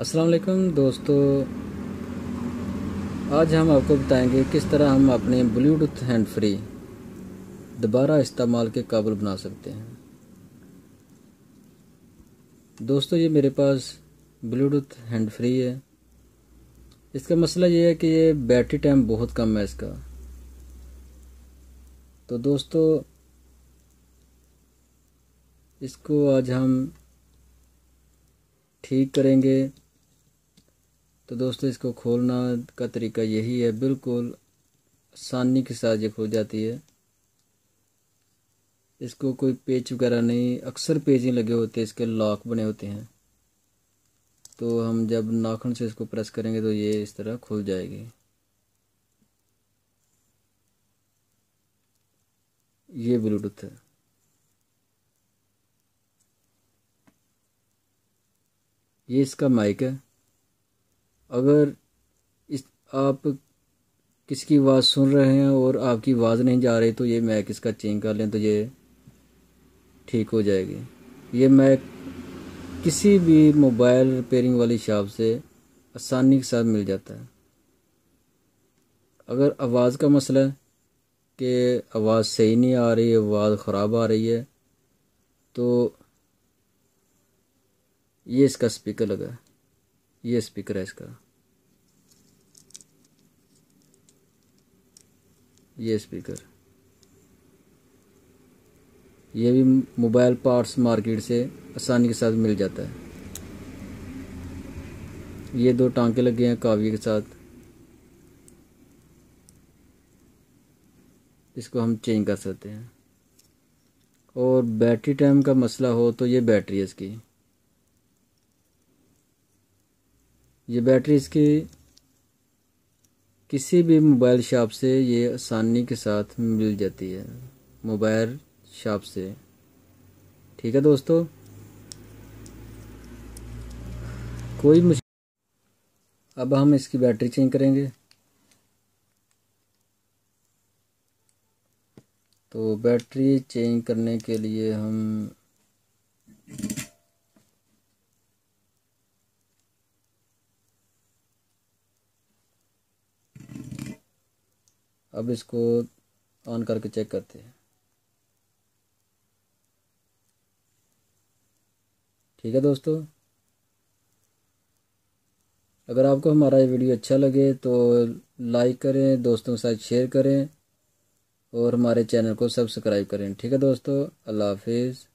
السلام علیکم دوستو۔ آج ہم آپ کو بتائیں گے کس طرح ہم اپنے بلوٹوتھ ہینڈ فری دوبارہ استعمال کے قابل بنا سکتے ہیں۔ دوستو، یہ میرے پاس بلوٹوتھ ہینڈ فری ہے۔ اس کا مسئلہ یہ ہے کہ یہ بیٹری ٹائم بہت کم ہے اس کا۔ تو دوستو، اس کو آج ہم ٹھیک کریں گے۔ تو دوستو، اس کو کھولنا کا طریقہ یہی ہے، بالکل آسانی کے ساتھ یہ کھول جاتی ہے۔ اس کو کوئی پیچ وغیرہ نہیں، اکثر پیجیں لگے ہوتے ہیں، اس کے لاک بنے ہوتے ہیں۔ تو ہم جب ناخن سے اس کو پریس کریں گے تو یہ اس طرح کھل جائے گی۔ یہ بلوٹوتھ ہے۔ یہ اس کا مائک ہے۔ اگر اس آپ کس کی آواز سن رہے ہیں اور آپ کی آواز نہیں جا رہی تو یہ میک اس کا چینج کر لیں تو یہ ٹھیک ہو جائے گی۔ یہ میک کسی بھی موبائل ریپیرنگ والی شاپ سے آسانی کے ساتھ مل جاتا ہے۔ اگر آواز کا مسئلہ ہے کہ آواز صحیح نہیں آ رہی آواز خراب آ رہی ہے، تو یہ اس کا سپیکر لگا ہے۔ یہ سپیکر ہے اس کا۔ یہ سپیکر یہ بھی موبائل پارٹس مارکیٹ سے آسانی کے ساتھ مل جاتا ہے۔ یہ دو ٹانکے لگے ہیں کاوی کے ساتھ۔ اس کو ہم چینج کر سکتے ہیں۔ اور بیٹری ٹائم کا مسئلہ ہو تو یہ بیٹری ہے اس کی۔ یہ بیٹری اس کی کسی بھی موبائل شاپ سے یہ آسانی کے ساتھ مل جاتی ہے۔ موبائل شاپ سے۔ ٹھیک ہے دوستو؟ کوئی مشکل اب ہم اس کی بیٹری چینج کریں گے۔ تو بیٹری چینج کرنے کے لیے ہم اب اس کو آن کر کے چیک کرتے ہیں۔ ٹھیک ہے دوستو؟ اگر آپ کو ہمارا یہ ویڈیو اچھا لگے تو لائک کریں، دوستوں کے ساتھ شیئر کریں اور ہمارے چینل کو سبسکرائب کریں۔ ٹھیک ہے دوستو؟ اللہ حافظ۔